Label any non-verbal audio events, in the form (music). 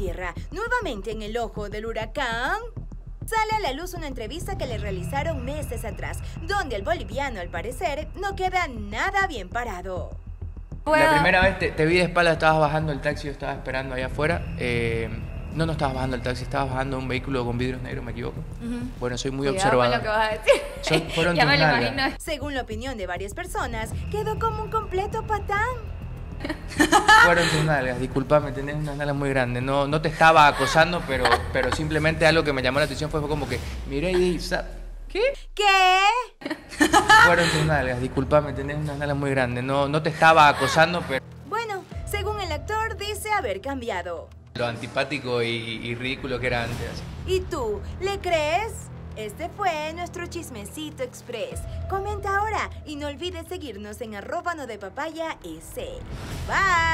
tierra, nuevamente en el ojo del huracán. Sale a la luz una entrevista que le realizaron meses atrás, donde el boliviano, al parecer, no queda nada bien parado. La primera vez te, vi de espalda, estabas bajando el taxi, yo estaba esperando allá afuera. Eh, no, no estabas bajando el taxi, estabas bajando un vehículo con vidrios negros, me equivoco. Bueno, soy muy observador. lo que vas a decir. fueron (laughs) ya me lo imagino. Según la opinión de varias personas, quedó como un completo patán. Fueron tus nalgas, disculpame, tenés unas nalgas muy grandes. No, no te estaba acosando, pero, pero simplemente algo que me llamó la atención fue como que miré y dije, ¿qué? ¿Qué? Fueron tus nalgas, disculpame, tenés unas nalgas muy grandes. No, no te estaba acosando, pero... Bueno, según el actor, dice haber cambiado. Lo antipático y, ridículo que era antes. ¿Y tú, le crees? Este fue nuestro Chismecito Express. Comenta ahora y no olvides seguirnos en arroba no de papaya S. Bye.